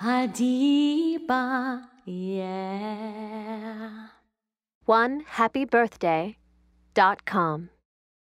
Madiba, yeah. One happy birthday dot com.